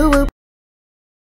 Ooh.